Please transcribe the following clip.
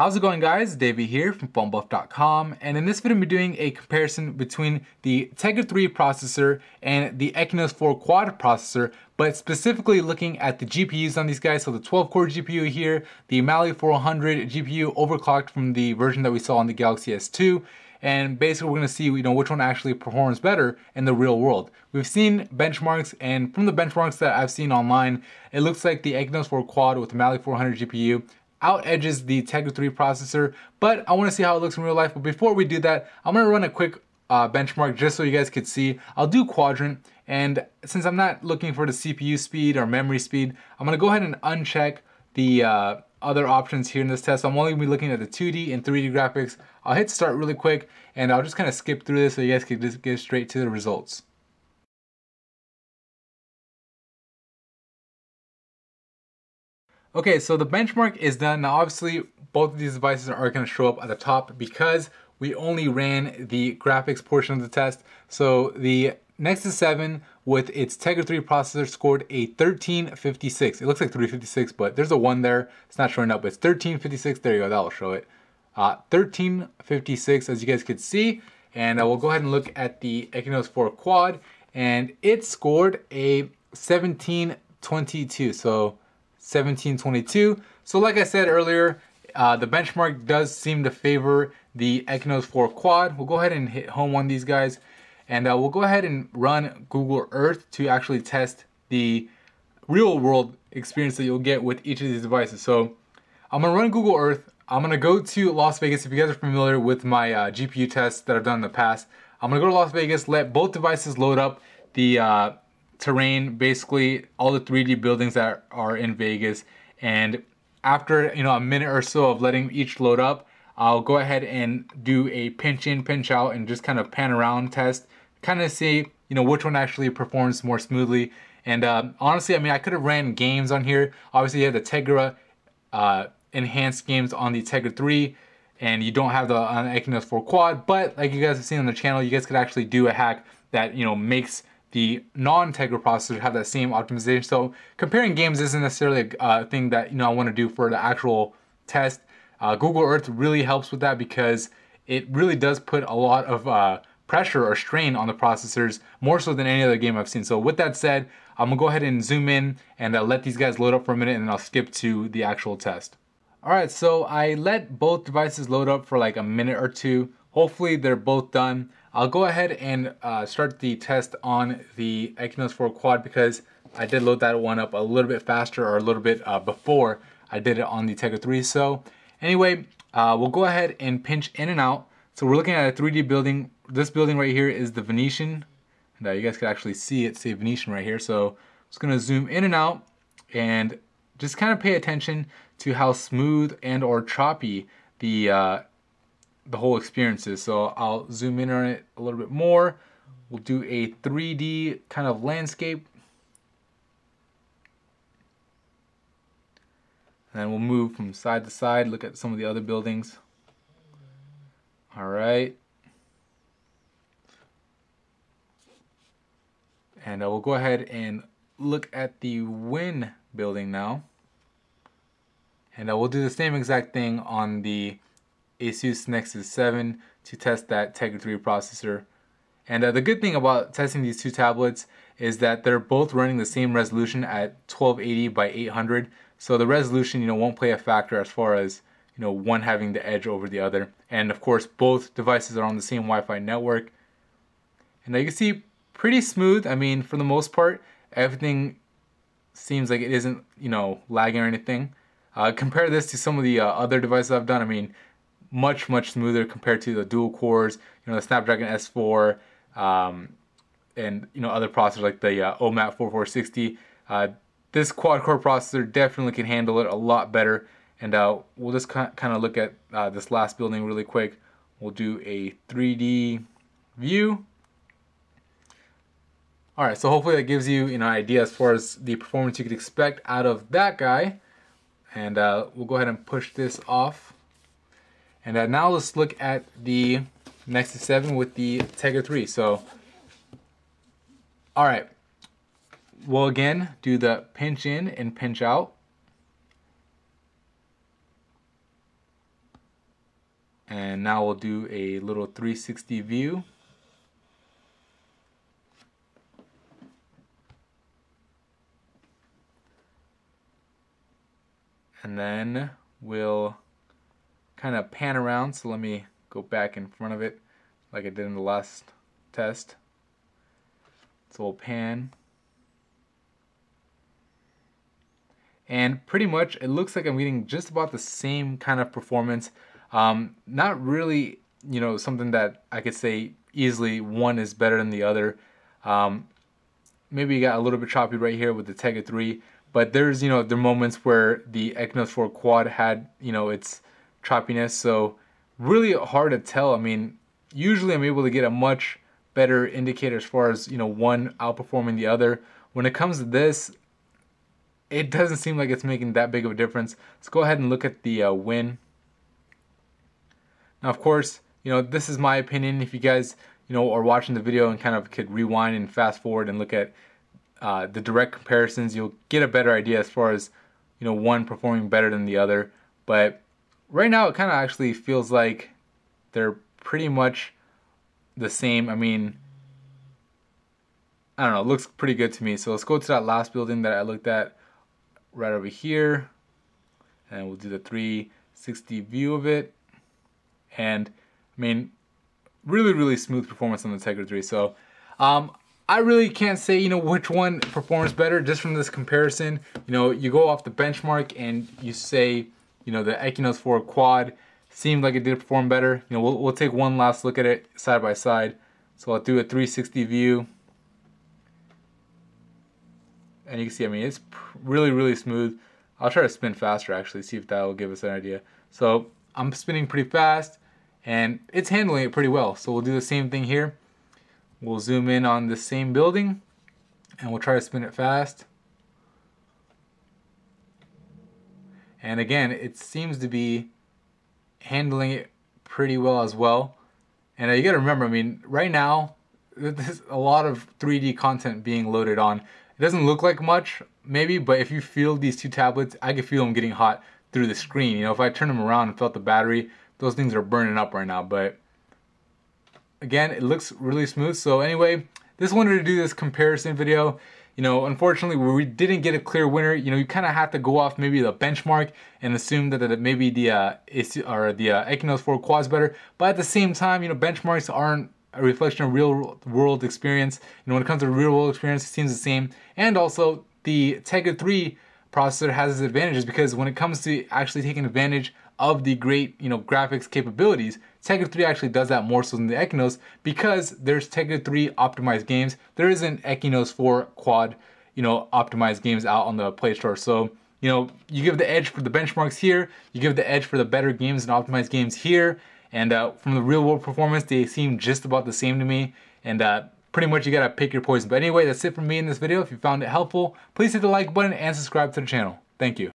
How's it going guys? Davey here from PhoneBuff.com and in this video I'm doing a comparison between the Tegra 3 processor and the Exynos 4 Quad processor but specifically looking at the GPUs on these guys. So the 12 core GPU here, the Mali 400 GPU overclocked from the version that we saw on the Galaxy S2 and basically we're going to see you know which one actually performs better in the real world. We've seen benchmarks and from the benchmarks that I've seen online it looks like the Exynos 4 Quad with the Mali 400 GPU out edges the Tegra 3 processor, but I wanna see how it looks in real life. But before we do that, I'm gonna run a quick uh, benchmark just so you guys could see. I'll do quadrant, and since I'm not looking for the CPU speed or memory speed, I'm gonna go ahead and uncheck the uh, other options here in this test. I'm only gonna be looking at the 2D and 3D graphics. I'll hit start really quick, and I'll just kind of skip through this so you guys can just get straight to the results. Okay, so the benchmark is done. Now obviously both of these devices are gonna show up at the top because we only ran the graphics portion of the test. So the Nexus 7 with its Tegra 3 processor scored a 1356. It looks like 356, but there's a one there. It's not showing up, but it's 1356. There you go, that'll show it. Uh, 1356, as you guys can see. And uh, we'll go ahead and look at the Exynos 4 Quad, and it scored a 1722. So 1722. So like I said earlier, uh, the benchmark does seem to favor the Exynos 4 Quad. We'll go ahead and hit home on these guys. And uh, we'll go ahead and run Google Earth to actually test the real world experience that you'll get with each of these devices. So I'm gonna run Google Earth. I'm gonna go to Las Vegas. If you guys are familiar with my uh, GPU tests that I've done in the past, I'm gonna go to Las Vegas, let both devices load up the uh, terrain, basically all the 3D buildings that are in Vegas. And after you know a minute or so of letting each load up, I'll go ahead and do a pinch in, pinch out, and just kind of pan around test, kind of see you know which one actually performs more smoothly. And uh, honestly, I mean, I could have ran games on here. Obviously, you have the Tegra uh, enhanced games on the Tegra 3, and you don't have the on the Exynos 4 Quad. But like you guys have seen on the channel, you guys could actually do a hack that you know makes the non-Tegra processors have that same optimization. So comparing games isn't necessarily a uh, thing that you know I want to do for the actual test. Uh, Google Earth really helps with that because it really does put a lot of uh, pressure or strain on the processors more so than any other game I've seen. So with that said, I'm gonna go ahead and zoom in and uh, let these guys load up for a minute and then I'll skip to the actual test. All right, so I let both devices load up for like a minute or two. Hopefully they're both done. I'll go ahead and uh, start the test on the Exynos 4 Quad because I did load that one up a little bit faster or a little bit uh, before I did it on the Tegra 3. So anyway, uh, we'll go ahead and pinch in and out. So we're looking at a 3D building. This building right here is the Venetian. Uh, you guys can actually see it say Venetian right here. So I'm just gonna zoom in and out and just kind of pay attention to how smooth and or choppy the uh, the whole experience is. So I'll zoom in on it a little bit more. We'll do a 3D kind of landscape. And then we'll move from side to side, look at some of the other buildings. All right. And we'll go ahead and look at the Wynn building now. And we'll do the same exact thing on the Asus Nexus 7 to test that Tegra 3 processor. And uh, the good thing about testing these two tablets is that they're both running the same resolution at 1280 by 800. So the resolution, you know, won't play a factor as far as, you know, one having the edge over the other. And of course, both devices are on the same Wi-Fi network. And you can see pretty smooth. I mean, for the most part, everything seems like it isn't, you know, lagging or anything. Uh, compare this to some of the uh, other devices I've done. I mean, much much smoother compared to the dual cores you know the snapdragon s4 um, and you know other processors like the uh, OMAP 4460 uh, this quad core processor definitely can handle it a lot better and uh, we'll just kind of look at uh, this last building really quick we'll do a 3d view Alright, so hopefully that gives you you an idea as far as the performance you could expect out of that guy. And uh, we'll go ahead and push this off. And uh, now let's look at the Nexus 7 with the Tegra 3. So, all right. We'll again do the pinch in and pinch out. And now we'll do a little 360 view. And then we'll kind of pan around. So let me go back in front of it like I did in the last test. So we'll pan. And pretty much it looks like I'm getting just about the same kind of performance. Um, not really, you know, something that I could say easily one is better than the other. Um, maybe you got a little bit choppy right here with the Tegra 3, but there's, you know, the moments where the Exynos 4 Quad had, you know, its choppiness. So really hard to tell. I mean, usually I'm able to get a much better indicator as far as, you know, one outperforming the other. When it comes to this, it doesn't seem like it's making that big of a difference. Let's go ahead and look at the uh, Wynn. Now, of course, you know, this is my opinion. If you guys, you know, are watching the video and kind of could rewind and fast forward and look at uh, the direct comparisons, you'll get a better idea as far as, you know, one performing better than the other. But right now, it kind of actually feels like they're pretty much the same. I mean, I don't know, it looks pretty good to me. So let's go to that last building that I looked at right over here. And we'll do the 360 view of it. And I mean, really, really smooth performance on the Tegra 3. So um, I really can't say, you know, which one performs better just from this comparison. You know, you go off the benchmark and you say, you know, the Exynos 4 Quad seemed like it did perform better. You know, we'll, we'll take one last look at it side by side. So I'll do a 360 view. And you can see, I mean, it's really, really smooth. I'll try to spin faster actually, see if that will give us an idea. So I'm spinning pretty fast and it's handling it pretty well. So we'll do the same thing here. We'll zoom in on the same building and we'll try to spin it fast. And again, it seems to be handling it pretty well as well. And uh, you got to remember, I mean, right now, there's a lot of 3D content being loaded on. It doesn't look like much, maybe, but if you feel these two tablets, I can feel them getting hot through the screen. You know, if I turn them around and felt the battery, those things are burning up right now. But again, it looks really smooth. So anyway, just wanted to do this comparison video. You know, unfortunately, we didn't get a clear winner. You know, you kind of have to go off maybe the benchmark and assume that, that maybe the uh, or the uh, Exynos 4 Quad's better. But at the same time, you know, benchmarks aren't a reflection of real world experience. You know, when it comes to real world experience, it seems the same. And also, the Tegra 3 processor has its advantages because when it comes to actually taking advantage of the great, you know, graphics capabilities, Tegra 3 actually does that more so than the Exynos because there's Tegra 3 optimized games. There isn't Exynos 4 quad, you know, optimized games out on the Play Store. So, you know, you give the edge for the benchmarks here, you give the edge for the better games and optimized games here, and uh, from the real world performance, they seem just about the same to me. And uh, pretty much you gotta pick your poison. But anyway, that's it from me in this video. If you found it helpful, please hit the like button and subscribe to the channel. Thank you.